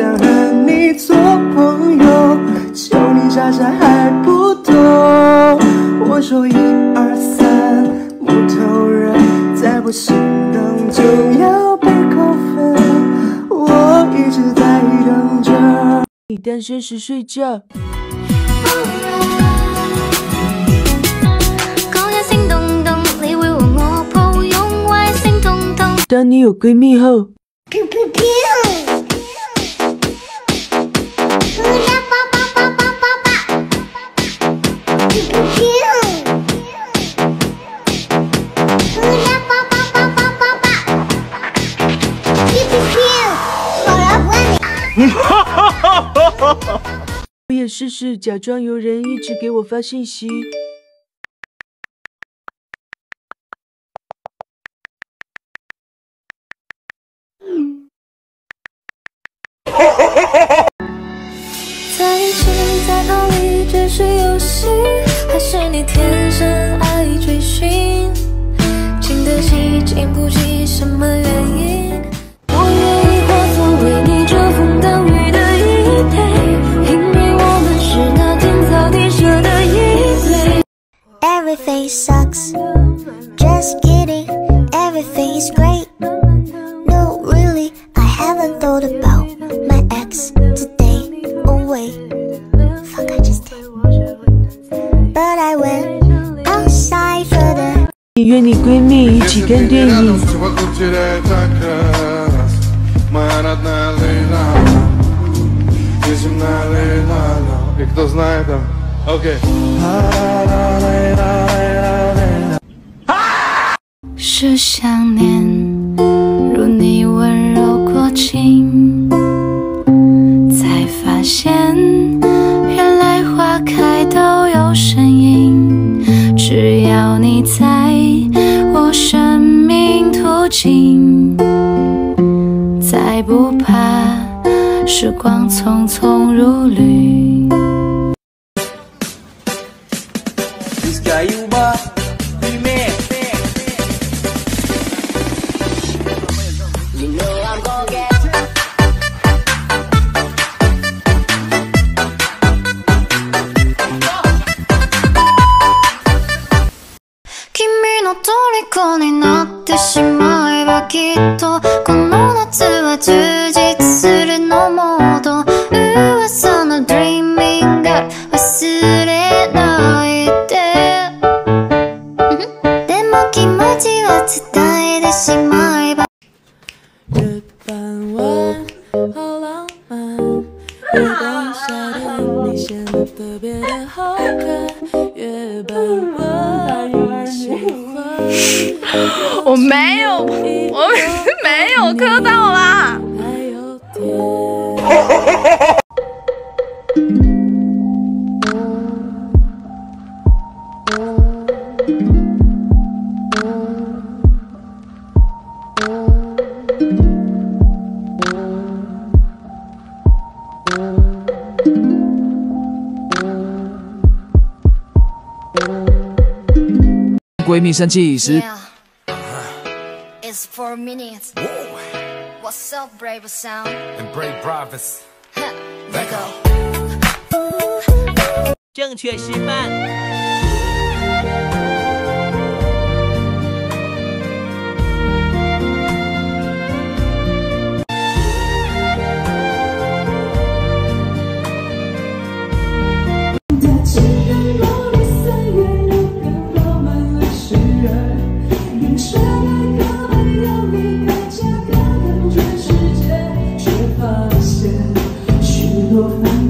想和你做朋友，求你傻傻还不懂。我说一二三，木头人再不心动就要被扣分。我一直在等着。你单身时睡觉。当你有闺蜜后。我也试试假装有人一直给我发信息。Everything sucks, just kidding. Everything is great. No, really, I haven't thought about my ex today. Oh wait, fuck, I just did. But I went outside for the. 你约你闺蜜一起看电影。 вокруг теряет окрас Моя родная Лейла Неземная Лейла И кто знает там? Окей 是想念，如你温柔过境，才发现原来花开都有声音。只要你在我生命途径，再不怕时光匆匆如旅。とこの夏は充実するのモード噂の Dreaming Girl 忘れないででも気持ちは伝えてしまえば月傍晚，好浪漫。月光下的你显得特别的好看。月傍晚，我。没，磕到啦。还有甜。闺蜜生气时，It's four minutes. What's up, brave sound? And brave prophets. Let go. 正确示范。 your eyes.